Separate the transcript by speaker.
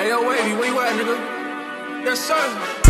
Speaker 1: Hey, yo, wavy, where you at, nigga? Yes, sir.